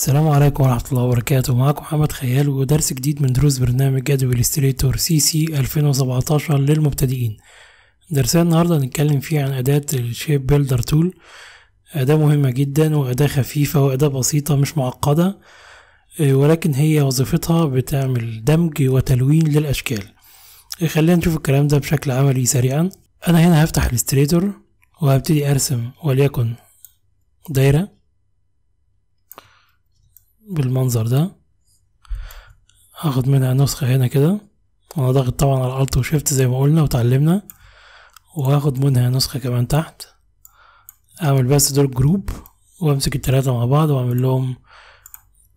السلام عليكم ورحمة الله وبركاته. معكم محمد خيال ودرس جديد من دروس برنامج Adobe Illustrator CC 2017 للمبتدئين. درسنا النهاردة هنتكلم فيه عن أداة ال shape builder tool. أداة مهمة جدا وأداة خفيفة وأداة بسيطة مش معقدة آه، ولكن هي وظيفتها بتعمل دمج وتلوين للأشكال. آه، خلينا نشوف الكلام ده بشكل عملي سريعا. أنا هنا هفتح Illustrator وهبتدي أرسم وليكن دايرة. بالمنظر ده. هاخد منها نسخة هنا كده. وأنا ضاغط طبعا على ال Alt و Shift زي ما قلنا وتعلمنا. وهاخد منها نسخة كمان تحت. أعمل بس دول group وأمسك التلاتة مع بعض وأعمل لهم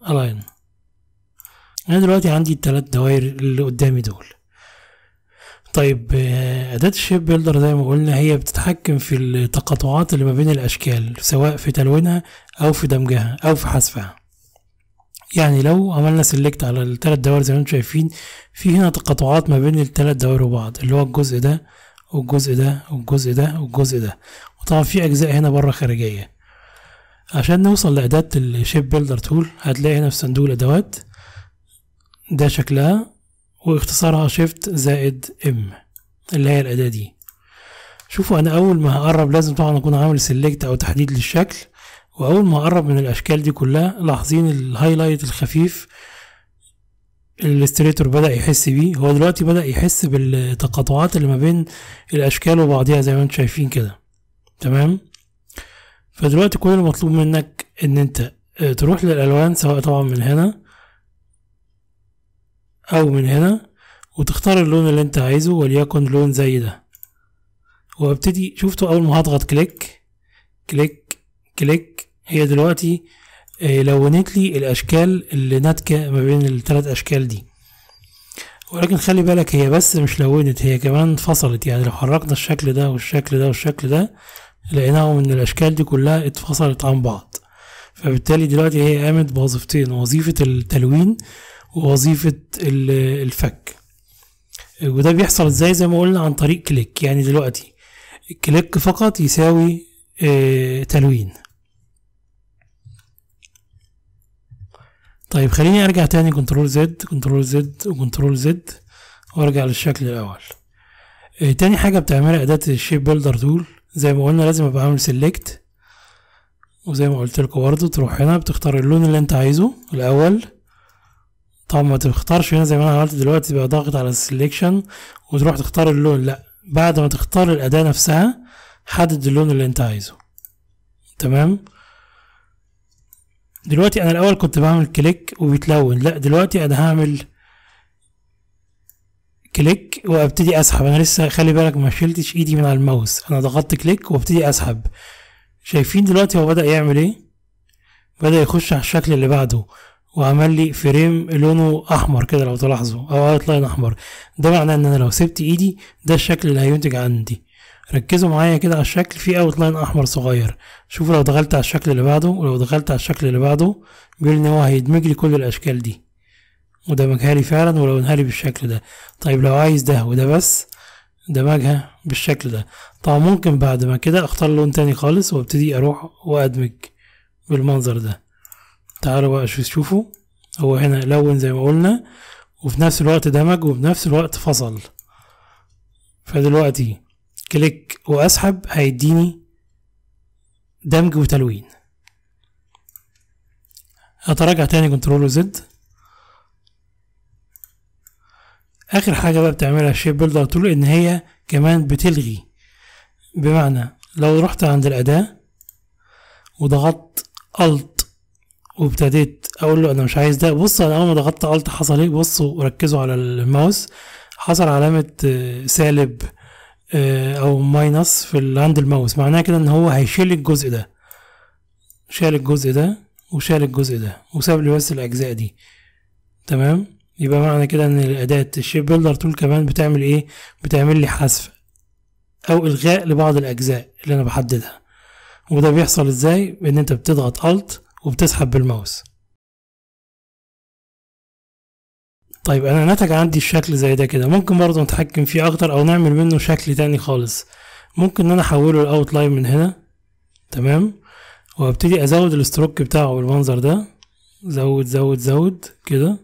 align أنا دلوقتي عندي التلات دوائر اللي قدامي دول. طيب آه، أداة ال shape builder زي ما قلنا هي بتتحكم في التقاطعات اللي ما بين الأشكال سواء في تلوينها أو في دمجها أو في حذفها. يعني لو عملنا select على الثلاث دوائر زي ما أنتم شايفين في هنا تقاطعات ما بين الثلاث دوائر وبعض اللي هو الجزء ده والجزء ده والجزء ده والجزء ده. وطبعا في أجزاء هنا بره خارجية. عشان نوصل لأداة ال shape builder tool هتلاقي هنا في صندوق الأدوات ده شكلها واختصارها Shift زائد M اللي هي الأداة دي. شوفوا أنا أول ما هقرب لازم طبعا أكون عامل select أو تحديد للشكل. وأول ما اقرب من الأشكال دي كلها لاحظين ال highlight الخفيف ال Illustrator بدأ يحس بيه. هو دلوقتي بدأ يحس بالتقاطعات اللي ما بين الأشكال وبعضها زي ما أنتم شايفين كده. تمام؟ فدلوقتي كل المطلوب منك إن أنت آه، تروح للألوان سواء طبعا من هنا أو من هنا وتختار اللون اللي أنت عايزه وليكن لون زي ده. وأبتدي شفتوا أول ما هضغط click؟ click click هي دلوقتي آه، لونت لي الأشكال اللي ناتجة ما بين الثلاث أشكال دي. ولكن خلي بالك هي بس مش لونت هي كمان فصلت يعني لو حركنا الشكل ده والشكل ده والشكل ده لقيناهم إن الأشكال دي كلها اتفصلت عن بعض. فبالتالي دلوقتي هي قامت بوظيفتين وظيفة التلوين ووظيفة ال- الفك. وده بيحصل إزاي؟ زي ما قلنا عن طريق click. يعني دلوقتي click فقط يساوي تلوين. طيب خليني أرجع تاني Control Z Control Z و Control Z وأرجع للشكل الأول. آه، تاني حاجة بتعملها أداة ال shape builder tool زي ما قلنا لازم أبقى عامل select وزي ما قلت لكم برضه تروح هنا بتختار اللون اللي أنت عايزه الأول. طبعا ما تختارش هنا زي ما أنا عملت دلوقتي تبقى ضاغط على ال selection وتروح تختار اللون. لأ بعد ما تختار الأداة نفسها حدد اللون اللي انت عايزه. تمام؟ دلوقتي أنا الأول كنت بعمل click وبيتلون. لا دلوقتي أنا هعمل click وابتدي اسحب. أنا لسه خلي بالك ما شلتش ايدي من على الماوس. أنا ضغطت click وابتدي اسحب. شايفين دلوقتي هو بدأ يعمل إيه؟ بدأ يخش على الشكل اللي بعده وعمل لي frame لونه أحمر كده لو تلاحظوا أو outline أحمر. ده معناه إن أنا لو سبت إيدي ده الشكل اللي هينتج عندي. ركزوا معايا كده على الشكل. في outline أحمر صغير. شوفوا لو دخلت على الشكل اللي بعده ولو دخلت على الشكل اللي بعده بيقول إن هو هيدمج لي كل الأشكال دي. ودمجها لي فعلا ولونها لي بالشكل ده. طيب لو عايز ده وده بس دمجها بالشكل ده. طبعا ممكن بعد ما كده أختار لون تاني خالص وأبتدي أروح وأدمج بالمنظر ده. تعالوا بقى شوف- شوفوا. هو هنا لون زي ما قلنا وفي نفس الوقت دمج وفي نفس الوقت فصل. فدلوقتي كليك وأسحب هيديني دمج وتلوين. هتراجع تاني Control و Z. آخر حاجة بقى بتعملها ال shape builder tool إن هي كمان بتلغي. بمعنى لو رحت عند الأداة وضغطت Alt وابتديت أقول له أنا مش عايز ده بص أنا أول ما ضغطت Alt حصل إيه؟ بصوا ركزوا على الماوس حصل علامة آه، سالب. أو minus في عند الماوس. معناه كده إن هو هيشيل الجزء ده. شال الجزء ده وشال الجزء ده وساب لي بس الأجزاء دي. تمام؟ يبقى معنى كده إن الأداة ال shape builder tool كمان بتعمل إيه؟ بتعمل لي حذف أو إلغاء لبعض الأجزاء اللي أنا بحددها. وده بيحصل إزاي؟ ان أنت بتضغط Alt وبتسحب بالماوس. طيب أنا نتج عندي الشكل زي ده كده. ممكن برضه نتحكم فيه أكتر أو نعمل منه شكل تاني خالص. ممكن إن أنا أحوله ال outline من هنا. تمام؟ وأبتدي أزود ال stroke بتاعه بالمنظر ده. زود زود زود كده.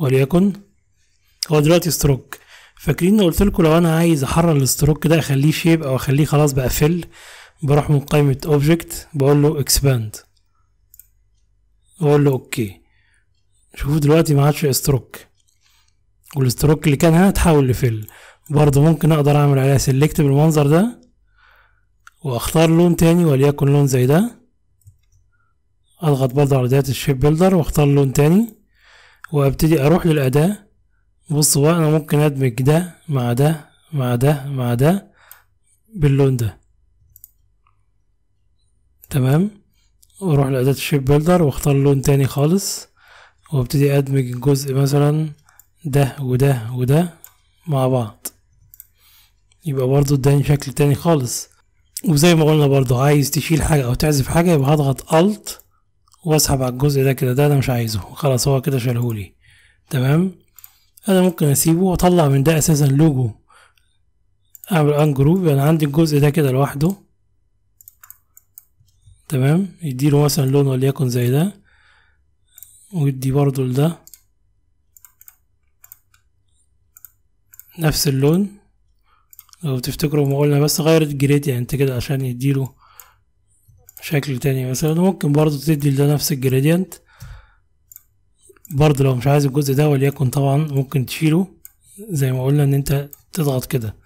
وليكن. هو دلوقتي stroke. فاكرين قلت لكم لو أنا عايز أحرر ال stroke ده أخليه shape أو أخليه خلاص بقى fill بروح من قائمة object بقول له expand واقول له okay شوفوا دلوقتي ما عادش stroke وال stroke اللي كان هنا اتحول ل fill برضه ممكن أقدر أعمل عليها select بالمنظر ده وأختار لون تاني وليكن لون زي ده. أضغط برضه على أداة ال shape builder وأختار لون تاني وأبتدي أروح للأداة. بصوا بقى أنا ممكن أدمج ده مع ده مع ده مع ده باللون ده. تمام؟ وأروح لأداة ال shape builder وأختار لون تاني خالص. وابتدي أدمج الجزء مثلا ده وده وده مع بعض. يبقى برضو اداني شكل تاني خالص. وزي ما قلنا برضو عايز تشيل حاجة أو تعزف حاجة يبقى هضغط alt وأسحب على الجزء ده كده. ده أنا مش عايزه. خلاص هو كده شالهولي تمام؟ أنا ممكن أسيبه وأطلع من ده أساسا لوجو أعمل ungroup أنا عندي الجزء ده كده لوحده. تمام؟ يديله مثلا لون وليكن زي ده. ويدي برضو لده. نفس اللون. لو تفتكروا ما قلنا بس غير ال gradient كده عشان يديله شكل تاني. مثلا ممكن برضو تدي لده نفس ال gradient برضو لو مش عايز الجزء ده وليكن طبعا ممكن تشيله زي ما قلنا ان انت تضغط كده.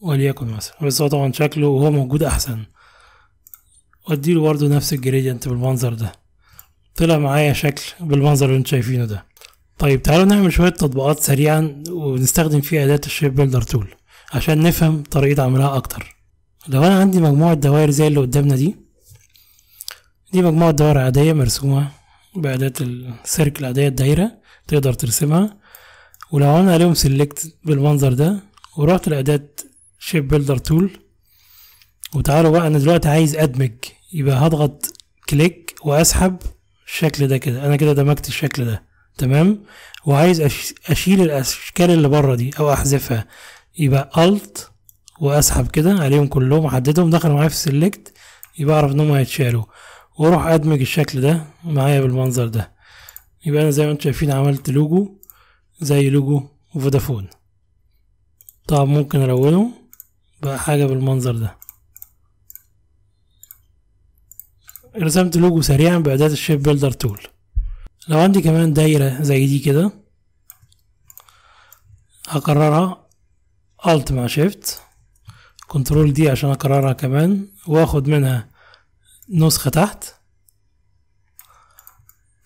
وليكن مثلا. بس هو طبعا شكله وهو موجود أحسن. واديله برضو نفس ال gradient بالمنظر ده. طلع معايا شكل بالمنظر اللي أنتوا شايفينه ده. طيب تعالوا نعمل شوية تطبيقات سريعا ونستخدم فيها أداة ال shape builder tool عشان نفهم طريقة عملها أكتر. لو أنا عندي مجموعة دوائر زي اللي قدامنا دي دي مجموعة دوائر عادية مرسومة بأداة ال circle العادية الدايرة تقدر ترسمها. ولو عملنا عليهم select بالمنظر ده ورحت لأداة shape builder tool وتعالوا بقى أنا دلوقتي عايز أدمج يبقى هضغط click وأسحب الشكل ده كده. أنا كده دمجت الشكل ده. تمام؟ وعايز أشيل الأشكال اللي بره دي أو أحذفها. يبقى alt وأسحب كده عليهم كلهم أحددهم دخلوا معايا في select يبقى أعرف انهم هيتشالوا. وأروح أدمج الشكل ده معايا بالمنظر ده. يبقى أنا زي ما أنتم شايفين عملت لوجو زي لوجو فودافون. طب ممكن ألونه بقى حاجة بالمنظر ده. رسمت لوجو سريعا بأداة ال shape builder tool. لو عندي كمان دايرة زي دي كده هكررها alt مع shift control D عشان أكررها كمان وآخد منها نسخة تحت.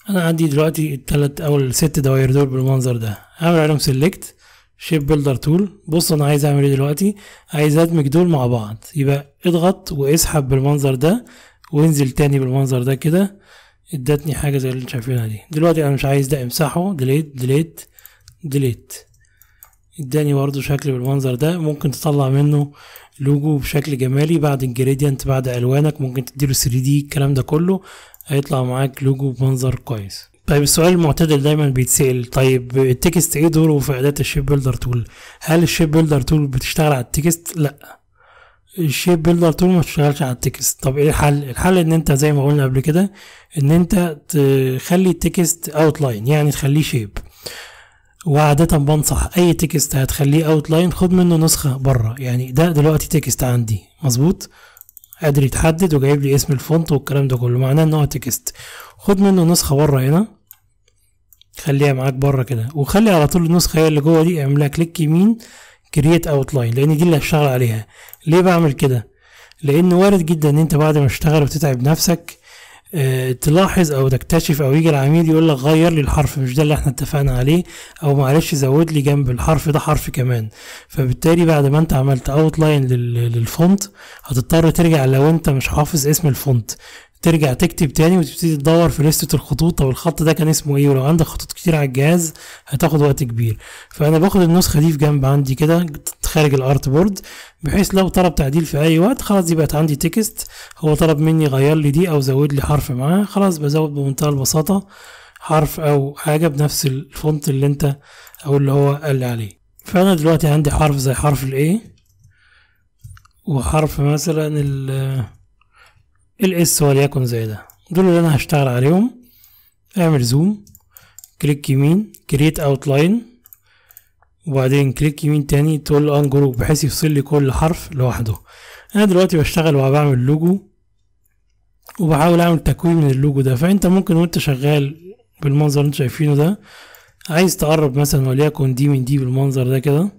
أنا عندي دلوقتي التلات أو الست دوائر دول بالمنظر ده. هعمل عليهم select shape builder tool. بص أنا عايز أعمل إيه دلوقتي؟ عايز أدمج دول مع بعض. يبقى اضغط واسحب بالمنظر ده. وانزل تاني بالمنظر ده كده ادتني حاجة زي اللي أنتوا شايفينها دي. دلوقتي أنا مش عايز ده امسحه delete delete delete اداني برضه شكل بالمنظر ده ممكن تطلع منه لوجو بشكل جمالي بعد ال gradient بعد ألوانك ممكن تديله 3 D الكلام ده كله هيطلع معاك لوجو بمنظر كويس. طيب السؤال المعتدل دايما بيتسأل طيب ال text إيه دوره في أداة ال shape builder tool هل ال shape builder tool بتشتغل على ال text؟ لأ. ال shape builder tool ما بتشتغلش على ال text. طب إيه الحل؟ الحل إن أنت زي ما قلنا قبل كده إن أنت تخلي ال text outline يعني تخليه shape وعادة بنصح أي text هتخليه outline خد منه نسخة بره يعني ده دلوقتي text عندي. مظبوط؟ قادر يتحدد وجايب لي اسم ال font والكلام ده كله. معناه إن هو text. خد منه نسخة بره هنا. خليها معاك بره كده. وخلي على طول النسخة هي اللي جوه دي. اعملها click يمين. create outline لأن دي اللي هشتغل عليها. ليه بعمل كده؟ لأن وارد جدا إن أنت بعد ما تشتغل وتتعب نفسك آه تلاحظ أو تكتشف أو يجي العميل يقول لك غير لي الحرف مش ده اللي إحنا اتفقنا عليه أو معلش زود لي جنب الحرف ده حرف كمان. فبالتالي بعد ما أنت عملت outline لل font هتضطر ترجع لو أنت مش حافظ اسم ال font ترجع تكتب تاني وتبتدي تدور في لستة الخطوط. طب الخط ده كان اسمه إيه؟ ولو عندك خطوط كتير على الجهاز هتاخد وقت كبير. فأنا باخد النسخة دي في جنب عندي كده خارج ال artboard بحيث لو طلب تعديل في أي وقت خلاص يبقى عندي text هو طلب مني غير لي دي أو زود لي حرف معاه خلاص بزود بمنتهى البساطة حرف أو حاجة بنفس ال font اللي أنت أو اللي هو قال لي عليه. فأنا دلوقتي عندي حرف زي حرف ال I وحرف مثلا ال ال S وليكن زي ده دول اللي أنا هشتغل عليهم أعمل zoom click يمين create outline وبعدين click يمين تاني تقول ungroup بحيث يفصل لي كل حرف لوحده. أنا دلوقتي بشتغل وبعمل لوجو وبحاول أعمل تكوين من اللوجو ده. فأنت ممكن وأنت شغال بالمنظر اللي أنت شايفينه ده عايز تقرب مثلا وليكن دي من دي بالمنظر ده كده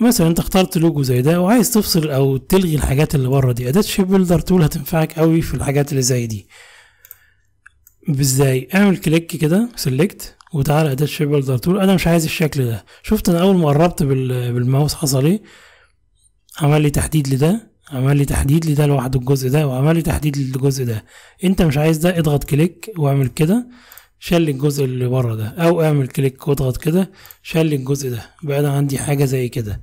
مثلا أنت اخترت لوجو زي ده وعايز تفصل أو تلغي الحاجات اللي بره دي. اداه shape builder tool هتنفعك قوي في الحاجات اللي زي دي. إزاي؟ اعمل click كده select وتعالى اداه shape builder tool أنا مش عايز الشكل ده. شفت أنا أول ما قربت بالماوس حصل إيه؟ عمل لي تحديد لده عمل لي تحديد لده لوحده الجزء ده وعمل لي تحديد للجزء ده. أنت مش عايز ده اضغط click واعمل كده. شل الجزء اللي بره ده أو اعمل click واضغط كده شل الجزء ده. بقى أنا عندي حاجة زي كده.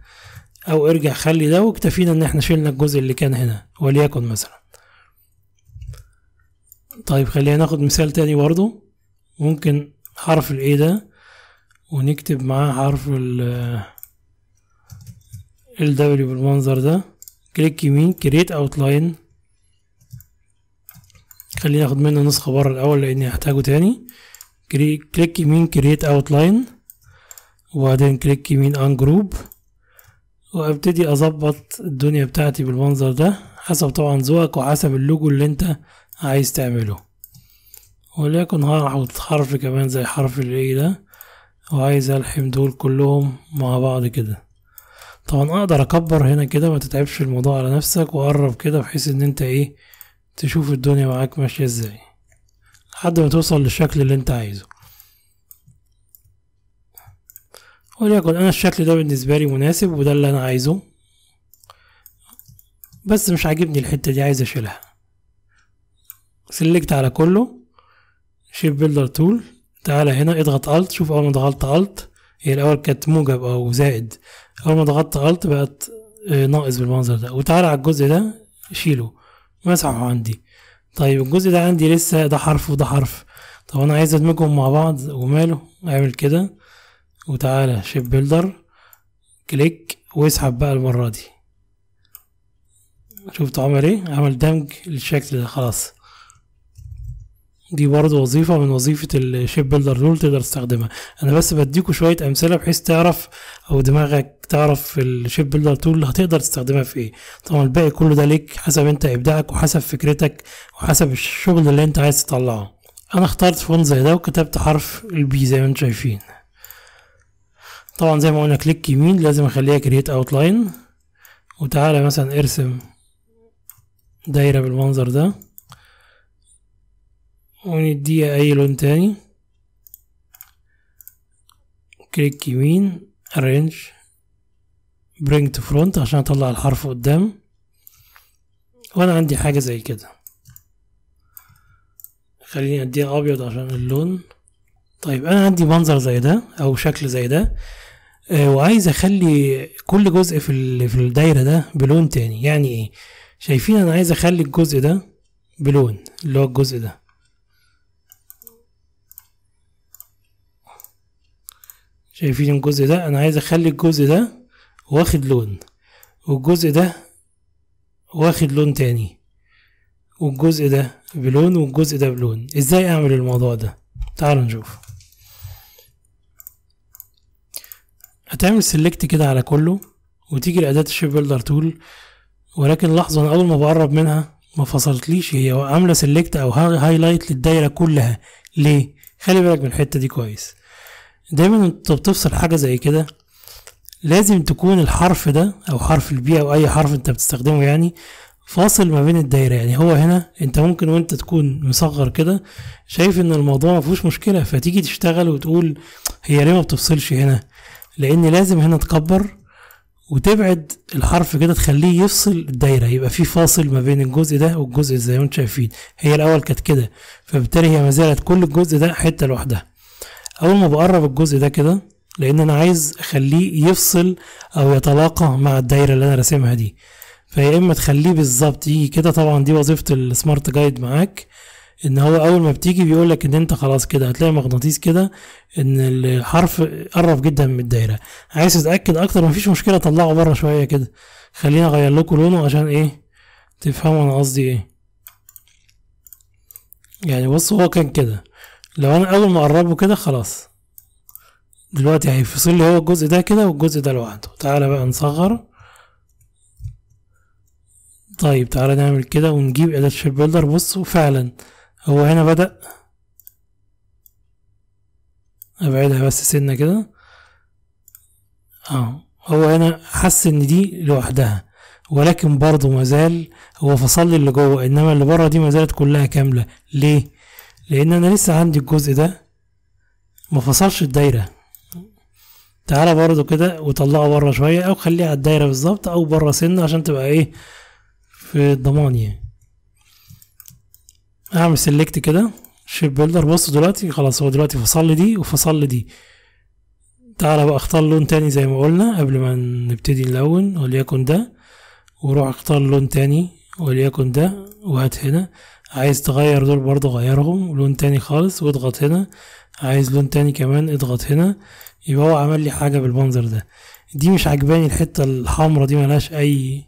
أو ارجع خلي ده واكتفينا إن إحنا شلنا الجزء اللي كان هنا وليكن مثلا. طيب خلينا ناخد مثال تاني برضو. ممكن حرف ال A ده ونكتب معاه حرف ال ال W بالمنظر ده. click يمين create outline خليني آخد منه نسخة بره الأول لأني هحتاجه تاني. click يمين create outline وبعدين click يمين ungroup وأبتدي أظبط الدنيا بتاعتي بالمنظر ده حسب طبعا ذوقك وحسب اللوجو اللي أنت عايز تعمله. وليكن هاخد حرف كمان زي حرف الاي ده وعايز ألحم دول كلهم مع بعض كده. طبعا أقدر أكبر هنا كده ما تتعبش الموضوع على نفسك واقرب كده بحيث إن أنت إيه تشوف الدنيا معاك ماشية إزاي. لحد ما توصل للشكل اللي أنت عايزه. وليكن أنا الشكل ده بالنسبة لي مناسب وده اللي أنا عايزه. بس مش عاجبني الحتة دي عايز أشيلها. select على كله. shape builder tool تعالى هنا اضغط alt شوف أول ما ضغطت alt هي الأول كانت موجب أو زائد. أول ما ضغطت alt بقت ناقص بالمنظر ده. وتعالى على الجزء ده شيله. مسحه عندي. طيب الجزء ده عندي لسه ده حرف وده حرف. طب أنا عايز أدمجهم مع بعض وماله؟ أعمل كده. وتعالى shape builder click واسحب بقى المرة دي. شفت عمل إيه؟ عمل دمج للشكل ده خلاص. دي برضه وظيفة من وظيفة ال shape builder tool تقدر تستخدمها. أنا بس بديكوا شوية أمثلة بحيث تعرف أو دماغك تعرف ال shape builder tool هتقدر تستخدمها في إيه. طبعا الباقي كله ده ليك حسب أنت إبداعك وحسب فكرتك وحسب الشغل اللي أنت عايز تطلعه. أنا اخترت font زي ده وكتبت حرف ال B زي ما أنتم شايفين. طبعا زي ما قلنا click يمين لازم أخليها create outline وتعالى مثلا ارسم دايرة بالمنظر ده. ونديها أي لون تاني كليك يمين arrange bring to front عشان أطلع الحرف قدام. وأنا عندي حاجة زي كده. خليني أديها أبيض عشان اللون. طيب أنا عندي منظر زي ده أو شكل زي ده. آه وعايز أخلي كل جزء في في الدايرة ده بلون تاني. يعني إيه؟ شايفين أنا عايز أخلي الجزء ده بلون اللي هو الجزء ده. شايفين الجزء ده؟ أنا عايز أخلي الجزء ده واخد لون. والجزء ده واخد لون تاني. والجزء ده بلون والجزء ده بلون. إزاي أعمل الموضوع ده؟ تعالوا نشوف. هتعمل select كده على كله وتيجي لأداة ال shape builder tool ولكن لحظة أنا أول ما بقرب منها ما فصلتليش. هي عاملة select أو highlight للدايرة كلها. ليه؟ خلي بالك من الحتة دي كويس. دايما انت بتفصل حاجة زي كده لازم تكون الحرف ده أو حرف ال B أو أي حرف انت بتستخدمه يعني فاصل ما بين الدايرة. يعني هو هنا انت ممكن وانت تكون مصغر كده شايف إن الموضوع ما فيهوش مشكلة فتيجي تشتغل وتقول هي ليه ما بتفصلش هنا؟ لأن لازم هنا تكبر وتبعد الحرف كده تخليه يفصل الدايرة يبقى في فاصل ما بين الجزء ده والجزء زي ما أنتم شايفين. هي الأول كانت كده فبالتالي هي ما زالت كل الجزء ده حتة لوحدها. أول ما بقرب الجزء ده كده لأن أنا عايز أخليه يفصل أو يتلاقى مع الدايرة اللي أنا راسمها دي. فيا إما تخليه بالظبط يجي كده طبعا دي وظيفة السمارت جايد معاك إن هو أول ما بتيجي بيقول لك إن أنت خلاص كده هتلاقي مغناطيس كده إن الحرف قرب جدا من الدايرة. عايز تتأكد أكتر مفيش مشكلة طلعه بره شوية كده. خليني أغير لكم لونه عشان إيه؟ تفهموا أنا قصدي إيه. يعني بص هو كان كده. لو أنا أول ما اقربه كده خلاص. دلوقتي هيفصل لي هو الجزء ده كده والجزء ده لوحده. تعالى بقى نصغر طيب تعالى نعمل كده ونجيب اداة شيب بيلدر. بصوا فعلا هو هنا بدأ. أبعدها بس سنة كده. آه هو هنا حس إن دي لوحدها ولكن برضه مازال هو فصل لي اللي جوه إنما اللي بره دي مازالت كلها كاملة. ليه؟ لأن أنا لسه عندي الجزء ده ما فصلش الدايرة. تعالى برضو كده وطلعه بره شوية أو خليه على الدايرة بالظبط أو بره سنة عشان تبقى إيه في الضمان يعني. أعمل select كده. shape builder بص دلوقتي خلاص هو دلوقتي فصل لي دي وفصل لي دي. تعالى بقى اختار لون تاني زي ما قلنا قبل ما نبتدي نلون وليكن ده. وروح اختار لون تاني وليكن ده وهات هنا. عايز تغير دول برضو غيرهم لون تاني خالص واضغط هنا. عايز لون تاني كمان اضغط هنا. يبقى هو عمل لي حاجة بالمنظر ده. دي مش عجباني الحتة الحمرا دي ملهاش أي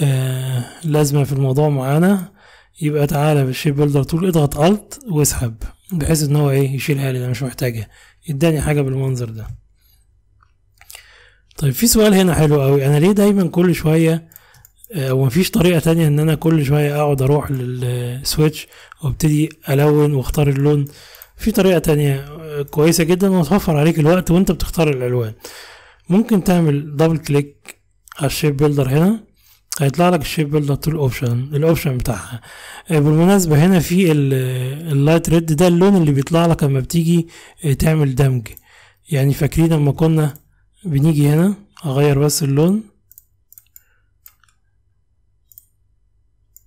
آه لازمة في الموضوع معانا. يبقى تعالى بال shape builder tool اضغط alt واسحب بحيث إن هو إيه يشيلها لي أنا مش محتاجها. اداني حاجة بالمنظر ده. طيب في سؤال هنا حلو قوي أنا ليه دايما كل شوية ومفيش طريقة تانية إن أنا كل شوية أقعد أروح لل swatch وأبتدي ألون وأختار اللون. في طريقة تانية آه، كويسة جدا وتوفر عليك الوقت وأنت بتختار الألوان. ممكن تعمل double click على ال shape builder هنا. هيطلع لك ال shape builder tool option ال option بتاعها. آه، بالمناسبة هنا في ال light red ده اللون اللي بيطلع لك لما بتيجي آه، تعمل دمج يعني فاكرين لما كنا بنيجي هنا أغير بس اللون.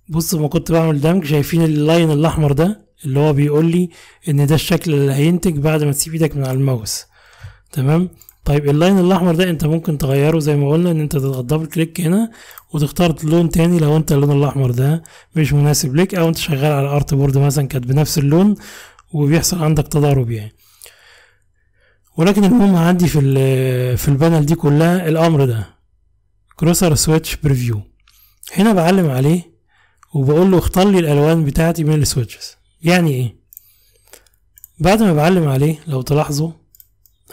بص ما كنت بعمل دمج. شايفين ال line الأحمر ده اللي هو بيقول لي إن ده الشكل اللي هينتج بعد ما تسيب إيدك من على الماوس. تمام؟ طيب ال line الأحمر ده أنت ممكن تغيره زي ما قلنا إن أنت تضغط click هنا وتختار لون تاني لو أنت اللون الأحمر ده مش مناسب ليك أو أنت شغال على artboard مثلا كانت بنفس اللون وبيحصل عندك تضارب يعني. ولكن المهم عندي في في ال panel دي كلها الأمر ده. cursor swatch preview هنا بعلم عليه وبقول له اختار لي الألوان بتاعتي من ال swatches. يعني إيه؟ بعد ما بعلم عليه لو تلاحظوا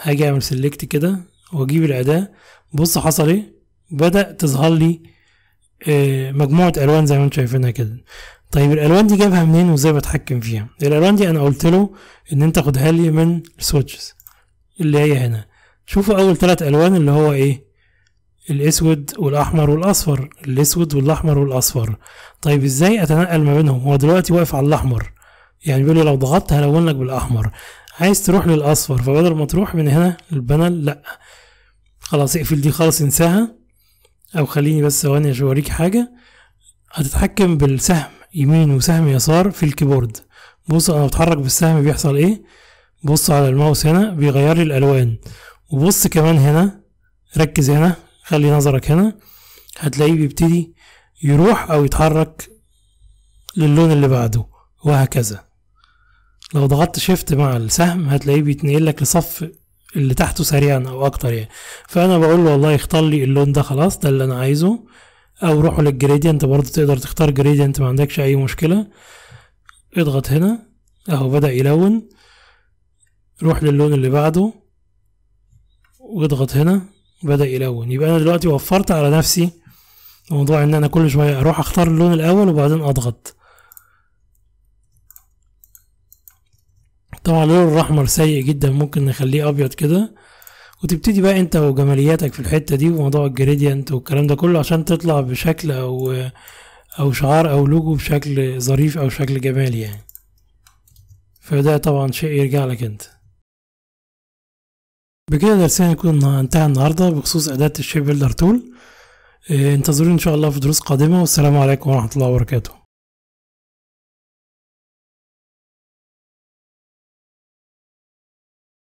هاجي أعمل select كده وأجيب الأداة. بص حصل إيه؟ بدأ تظهر لي آه، مجموعة ألوان زي ما أنتم شايفينها كده. طيب الألوان دي جابها منين وإزاي بتحكم فيها؟ الألوان دي أنا قلت له إن أنت خدها لي من ال swatches اللي هي هنا. شوفوا أول ثلاث ألوان اللي هو إيه؟ الأسود والأحمر والأصفر الأسود والأحمر والأصفر. طيب إزاي أتنقل ما بينهم؟ هو دلوقتي واقف على الأحمر. يعني بيقول لي لو ضغطت هلون لك بالأحمر. عايز تروح للأصفر فبدل ما تروح من هنا للبنل لأ. خلاص اقفل دي خالص انساها. أو خليني بس ثواني أوريك حاجة. هتتحكم بالسهم يمين وسهم يسار في الكيبورد. بص أنا بتحرك بالسهم بيحصل إيه؟ بص على الماوس هنا بيغير لي الألوان. وبص كمان هنا ركز هنا. خلي نظرك هنا. هتلاقيه بيبتدي يروح أو يتحرك للون اللي بعده وهكذا. لو ضغطت shift مع السهم هتلاقيه بيتنقل لك لصف اللي تحته سريعا أو أكتر يعني. فأنا بقول له والله اختار لي اللون ده خلاص ده اللي أنا عايزه. أو روحوا لل gradient برضه تقدر تختار gradient ما عندكش أي مشكلة. اضغط هنا أهو بدأ يلون. روح للون اللي بعده واضغط هنا. بدأ يلون. يبقى أنا دلوقتي وفرت على نفسي موضوع إن أنا كل شوية أروح أختار اللون الأول وبعدين أضغط. طبعا اللون الأحمر سيء جدا ممكن نخليه أبيض كده. وتبتدي بقى أنت وجمالياتك في الحتة دي وموضوع الجريدينت والكلام ده كله عشان تطلع بشكل أو أو شعار أو لوجو بشكل ظريف أو شكل جمالي يعني. فده طبعا شيء يرجع لك أنت. بكده درسنا يكون انتهى النهارده بخصوص أداة ال shape builder tool انتظروني إن شاء الله في دروس قادمة والسلام عليكم ورحمة الله وبركاته.